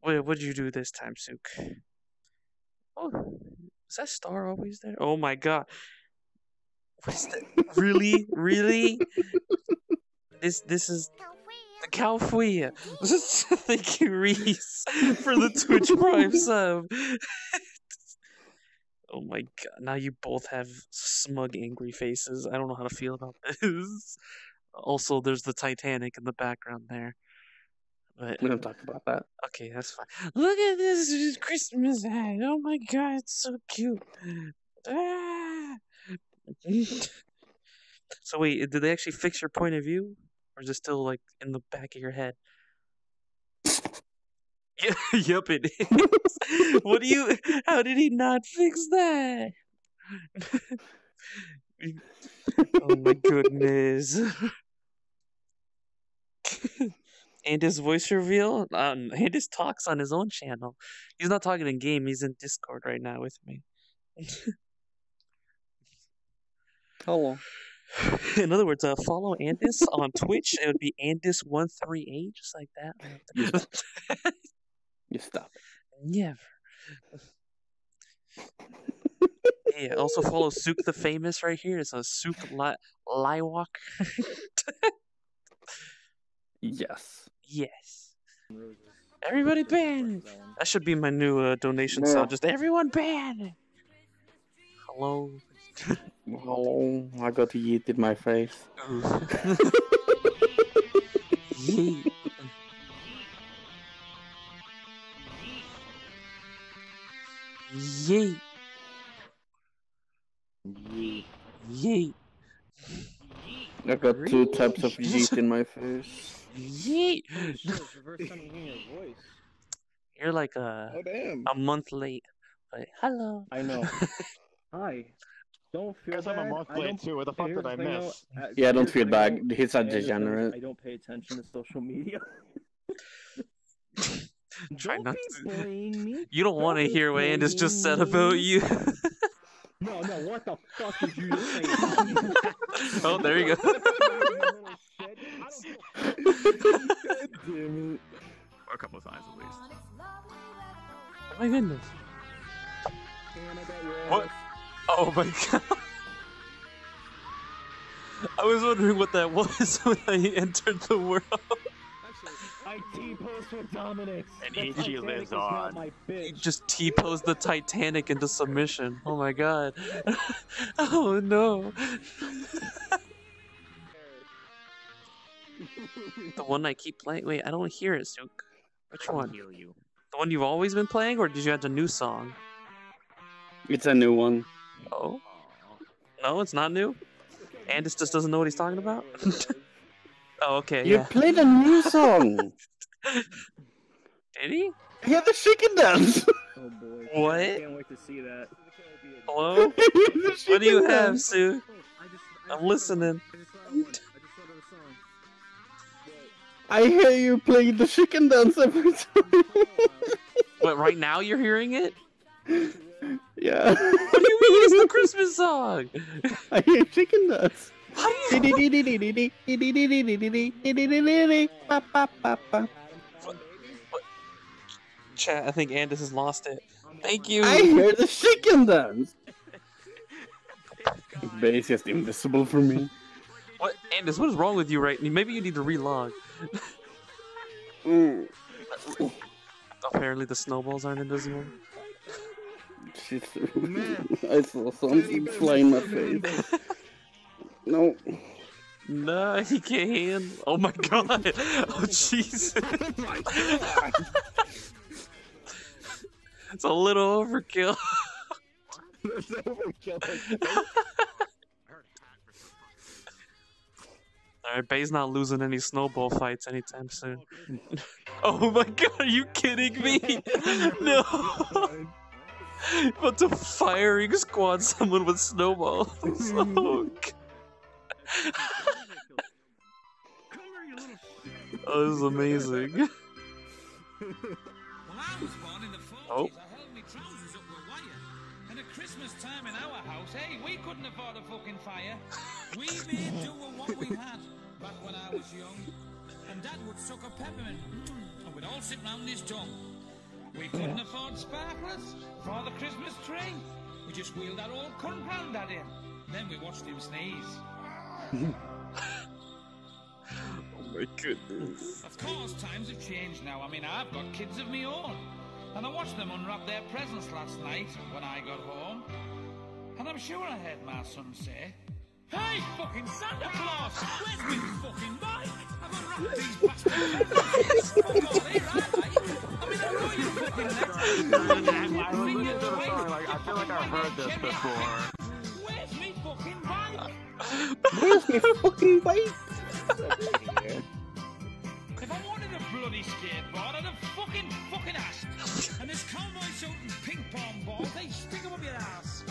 What what'd you do this time, Sook? Oh, is that star always there? Oh my god. What's that? really? Really? This this is the Calfuia. Thank you, Reese, for the Twitch Prime sub. oh my god! Now you both have smug, angry faces. I don't know how to feel about this. Also, there's the Titanic in the background there. But We don't talk about that. okay, that's fine. Look at this Christmas hat. Oh my god, it's so cute. Ah! so wait, did they actually fix your point of view, or is it still like in the back of your head? Yeah, yep, it is. what do you? How did he not fix that? oh my goodness. And his voice reveal, um, and his talks on his own channel. He's not talking in game. He's in Discord right now with me. Hello. In other words, uh, follow Andis on Twitch. It would be Andis138, just like that. You stop. Never. yeah, also follow Sook the Famous right here. It's a Sook Li- Liwalk. Yes. Yes. Everybody ban. That should be my new uh, donation Yeah. sound. Just everyone ban. Hello. Hello. I got yeet in my face. Yeet. Yeet. Yeet. I got two types of yeet in my face. Yeet. Holy shit, it's the first time I'm hearing your voice. You're like a Oh damn. a month late, but hello. I know. Hi. Don't feel Guess bad. I'm a month late don't- too. What the fuck did I the thing, miss? uh, Yeah, don't feel bad. He's a and the thing is, degenerate. I don't pay attention to social media. Try don't not be to. bullying me. You don't want to Don't be hear what Andis just said about you. No, no, what the fuck did you say? oh, there you go. My goodness. And I got your What? Oh my god. I was wondering what that was when I entered the world. I T-post with Dominic. And The Ichi Titanic lives on. My You bitch. just T-posed the Titanic into submission. Oh my god. oh no. the one I keep playing. Wait, I don't hear it, Sook. Which one? Heal you. The one you've always been playing, or did you add a new song? It's a new one. Oh, no, it's not new. Andis just doesn't know what he's talking about. oh, okay, You yeah. played a new song. Did he? yeah, the chicken dance. Oh boy. What? I can't wait to see that. Hello? What do you chicken have. Sue? I just, I'm listening. I hear you playing the chicken dance every time. but Right now you're hearing it? yeah. What do you mean? It's the Christmas song. I hear chicken dance. How do you? Chat. I think Andis has lost it. Thank you. I hear the chicken dance. But it's just invisible for me. What, Andis? What is wrong with you right? Maybe you need to relog. Mm. Apparently the snowballs aren't invisible. Shit. I saw something fly in my face. No. No, he can't. Oh my god. Oh Jesus. it's a little overkill. Alright, Bay's not losing any snowball fights anytime soon. oh my god, are you kidding me? No! About to firing squad someone with snowballs. Oh, oh this is amazing. When I was born in the 40s, Oh. I held my trousers up with wire. And at Christmas time in our house, hey, we couldn't afford a fucking fire. We made do with what we had back when I was young. And Dad would suck a peppermint, mm, and we'd all sit round his tongue. We couldn't afford sparklers for the Christmas tree. We just wheeled our old cunt granddad in. Then we watched him sneeze. Oh my goodness. Of course, times have changed now. I mean, I've got kids of my own. And I watched them unwrap their presents last night when I got home. And I'm sure I heard my son say, Hey, fucking Santa Claus! Where's me fucking bike? I've unwrapped these bastard presents! Fuck all oh, here, aren't I? I mean, I know you're fucking next. I was listening to the song, like, I feel like I've heard this before. Where's me fucking bike? Where's my fucking bike? If I wanted a bloody skateboard, I'd have fucking fucking asked. And this cowboy suit and ping pong balls, they stick 'em up your ass.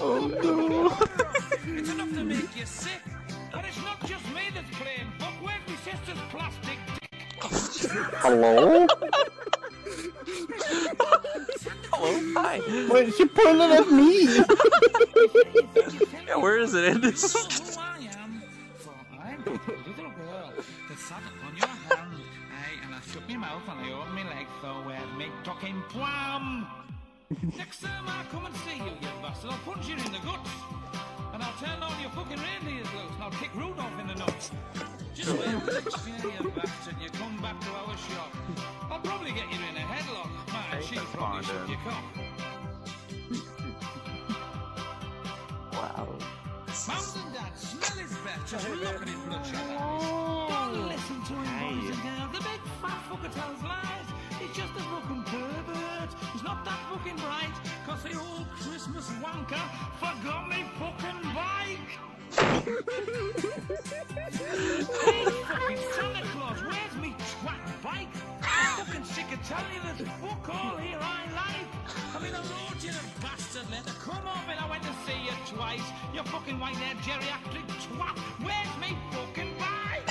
Oh no. Hello? Hello. Hi. Wait, she pointed at me! Yeah, where is it? And You this know who I am? For I'm a little girl that sat upon your hand. Aye, and I shut my mouth and I opened my legs so where's me talking pwam? Next time I come and see you, you bastard, I'll punch you in the guts. And I'll turn all your fucking reindeers loose and I'll kick Rudolph in the nuts. Just wait till next year, you bastard, you come back to our shop. I'll probably get you in a headlock. Man, she'll probably shoot your cock. wow. Mums and dads, smell his breath, just look at his bloodshot eyes. Don't listen to him, boys and girls. The big fat fucker tells lies. He's just a fucking pervert. He's not that fucking bright. Cause the old Christmas wanker forgot me fucking bike. hey, fucking Santa Claus, where's me twat bike? I'm fucking sick of telling you there's fuck all here I like. I mean, I wrote you a bastard letter. Come on, man, I went to see you twice. You fucking white-haired geriatric twat. Where's me fucking bike?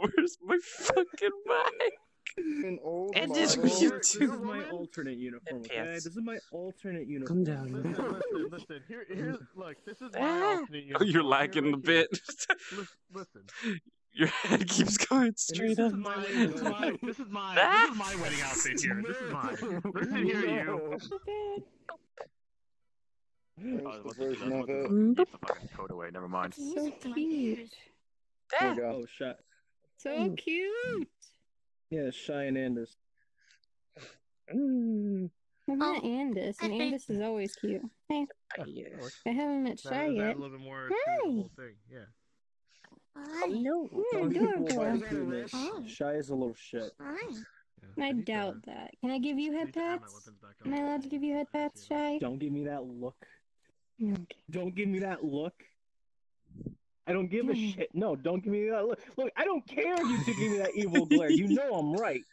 Where's my fucking bike? An old And this model. This is my alternate uniform, okay? This is my alternate uniform. Come down. Listen, listen, listen. Here, here's, look, this is my Ah. alternate Oh, you're uniform. lagging Here, a bit. Listen, Your head keeps going straight this up. is my, my- this is my, this is my, this is my wedding outfit here. This is mine. Listen here, you. Where's Oh, the version of it? Mm, Keep the fucking code away. Never mind. So cute. There we go. Oh, shut. So cute. Yeah, Shai and Anders. Mm, I'm not Oh, Andis, and Andis is always cute. Hey, yeah. I haven't met That, Shy that yet. a little bit more Hey. the whole thing. Yeah. Oh no. Yeah, Some adorable. might do this. Oh. Shai is a little shit. yeah. I doubt that. Can I give you I head need to add my pats? Am I allowed to give you head pats, Shai? Don't give me that look. Okay. Don't give me that look. I don't give a Mm. shit. No, don't give me that look. Look, I don't care if you two give me that evil glare. You know I'm right.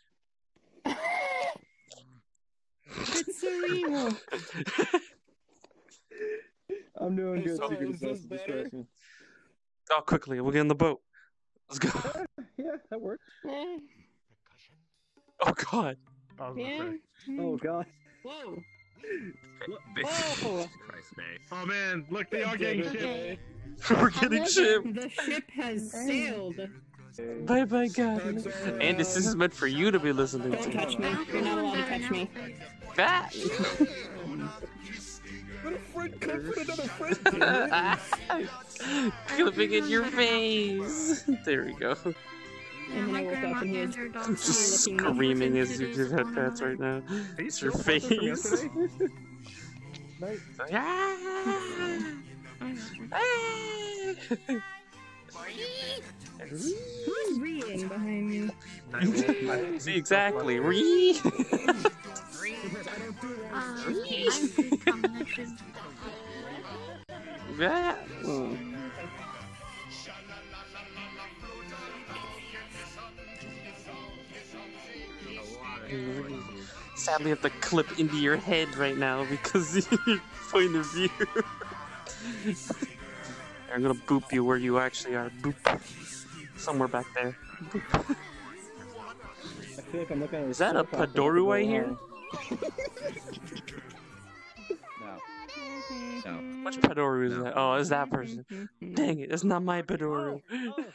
It's so evil. I'm doing Hey, good. so Secret is this better? oh, quickly, we'll get in the boat. Let's go. Yeah, that works. Eh, Oh god. I was yeah. Oh god. Whoa. Oh. Christ, Bay. Oh man, look, they are getting shit. Okay. We're getting shipped. The ship has sailed. Bye bye, God. And this is meant for you to be listening Don't to. touch me. You're not allowed to touch me. Ah. Let a friend comfort another friend. Clipping in your face. There we go. And then I woke up and he was Just licking me. screaming as you did headpats right now. Are you your still fucking from face. yesterday? Ah. Who's reading behind me? See exactly. Ree. Uh, I'm food combination. Sadly, have to clip into your head right now because your point of view. I'm gonna boop you where you actually are. Boop. Somewhere back there. I feel like I'm looking at Is that a soap opera. Padoru I hear? No. Which Padoru is that? Oh, it's that person. Dang it, it's not my Padoru. Oh.